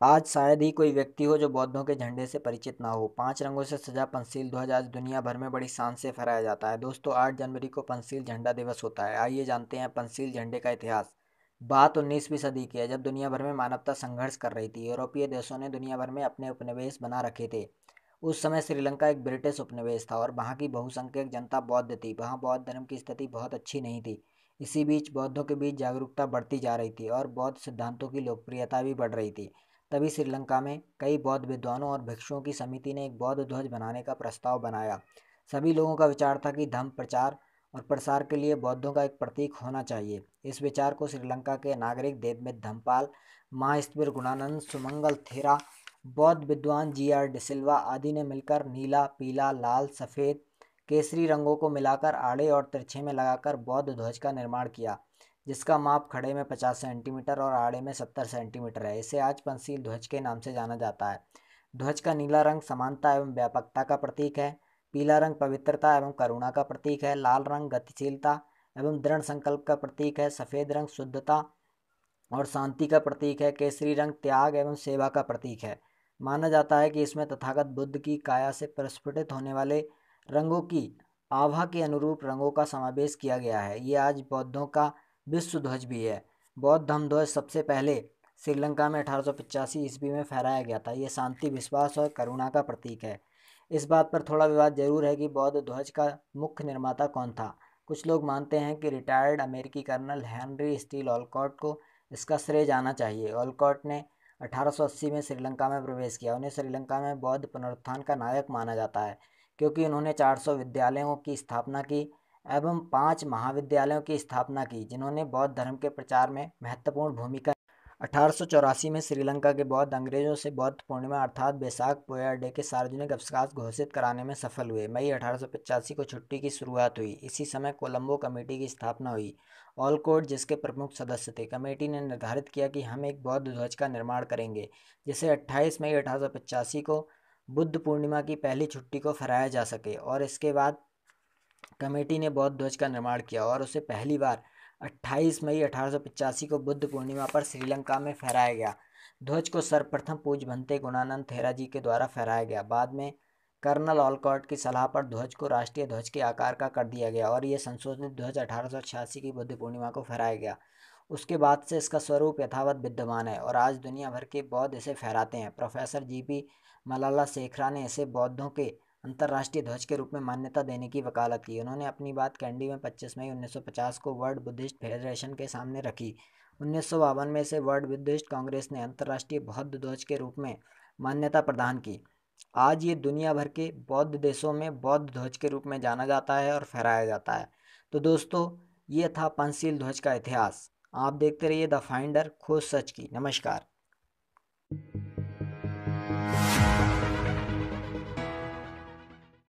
आज शायद ही कोई व्यक्ति हो जो बौद्धों के झंडे से परिचित ना हो। पाँच रंगों से सजा पंचशील ध्वज आज दुनिया भर में बड़ी शान से फहराया जाता है। दोस्तों, आठ जनवरी को पंचशील झंडा दिवस होता है। आइए जानते हैं पंचशील झंडे का इतिहास। बात उन्नीसवीं सदी की है, जब दुनिया भर में मानवता संघर्ष कर रही थी। यूरोपीय देशों ने दुनिया भर में अपने उपनिवेश बना रखे थे। उस समय श्रीलंका एक ब्रिटिश उपनिवेश था और वहाँ की बहुसंख्यक जनता बौद्ध थी। वहाँ बौद्ध धर्म की स्थिति बहुत अच्छी नहीं थी। इसी बीच बौद्धों के बीच जागरूकता बढ़ती जा रही थी और बौद्ध सिद्धांतों की लोकप्रियता भी बढ़ रही थी। तभी श्रीलंका में कई बौद्ध विद्वानों और भिक्षुओं की समिति ने एक बौद्ध ध्वज बनाने का प्रस्ताव बनाया। सभी लोगों का विचार था कि धर्म प्रचार और प्रसार के लिए बौद्धों का एक प्रतीक होना चाहिए। इस विचार को श्रीलंका के नागरिक देवमित धमपाल महास्तिर गुणानंद, सुमंगल थेरा, बौद्ध विद्वान जी आर डिसिल्वा आदि ने मिलकर नीला, पीला, लाल, सफ़ेद, केसरी रंगों को मिलाकर आड़े और तिरछे में लगाकर बौद्ध ध्वज का निर्माण किया। जिसका माप खड़े में पचास सेंटीमीटर और आड़े में सत्तर सेंटीमीटर है। इसे आज पंसील ध्वज के नाम से जाना जाता है। ध्वज का नीला रंग समानता एवं व्यापकता का प्रतीक है। पीला रंग पवित्रता एवं करुणा का प्रतीक है। लाल रंग गतिशीलता एवं दृढ़ संकल्प का प्रतीक है। सफ़ेद रंग शुद्धता और शांति का प्रतीक है। केसरी रंग त्याग एवं सेवा का प्रतीक है। माना जाता है कि इसमें तथागत बुद्ध की काया से प्रस्फुटित होने वाले रंगों की आभा के अनुरूप रंगों का समावेश किया गया है। ये आज बौद्धों का विश्व ध्वज भी है। बौद्ध धम ध्वज सबसे पहले श्रीलंका में अठारह ईस्वी में फहराया गया था। ये शांति, विश्वास और करुणा का प्रतीक है। इस बात पर थोड़ा विवाद ज़रूर है कि बौद्ध ध्वज का मुख्य निर्माता कौन था। कुछ लोग मानते हैं कि रिटायर्ड अमेरिकी कर्नल हेनरी स्टील ऑलकॉट को इसका श्रेय जाना चाहिए। ऑलकॉट ने 1880 में श्रीलंका में प्रवेश किया। उन्हें श्रीलंका में बौद्ध पुनरुत्थान का नायक माना जाता है, क्योंकि उन्होंने 400 विद्यालयों की स्थापना की एवं पाँच महाविद्यालयों की स्थापना की, जिन्होंने बौद्ध धर्म के प्रचार में महत्वपूर्ण भूमिका अठारह सौ चौरासी में श्रीलंका के बौद्ध अंग्रेज़ों से बौद्ध पूर्णिमा अर्थात बैसाख पोया डे के सार्वजनिक अवकाश घोषित कराने में सफल हुए। मई अठारह सौ पचासी को छुट्टी की शुरुआत हुई। इसी समय कोलंबो कमेटी की स्थापना हुई। ऑलकोट जिसके प्रमुख सदस्य थे, कमेटी ने निर्धारित किया कि हम एक बौद्ध ध्वज का निर्माण करेंगे, जिसे 28 मई अठारह सौ पचासी को बुद्ध पूर्णिमा की पहली छुट्टी को फहराया जा सके और इसके बाद कमेटी ने बौद्ध ध्वज का निर्माण किया और उसे पहली बार 28 मई अठारह को बुद्ध पूर्णिमा पर श्रीलंका में फहराया गया। ध्वज को सर्वप्रथम पूज भंते गुणानंद थेरा जी के द्वारा फहराया गया। बाद में कर्नल ऑलकॉट की सलाह पर ध्वज को राष्ट्रीय ध्वज के आकार का कर दिया गया और यह संशोधित ध्वज अठारह सौ छियासी की बुद्ध पूर्णिमा को फहराया गया। उसके बाद से इसका स्वरूप यथावत विद्यमान है और आज दुनिया भर के बौद्ध इसे फहराते हैं। Professor G P Malalasekera ने इसे बौद्धों के अंतर्राष्ट्रीय ध्वज के रूप में मान्यता देने की वकालत की। उन्होंने अपनी बात कैंडी में 25 मई 1950 को वर्ल्ड बुद्धिस्ट फेडरेशन के सामने रखी। उन्नीस में से वर्ल्ड बुद्धिस्ट कांग्रेस ने अंतर्राष्ट्रीय बौद्ध ध्वज के रूप में मान्यता प्रदान की। आज ये दुनिया भर के बौद्ध देशों में बौद्ध ध्वज के रूप में जाना जाता है और फहराया जाता है। तो दोस्तों, ये था पंचशील ध्वज का इतिहास। आप देखते रहिए द फाइंडर खोज सच की। नमस्कार।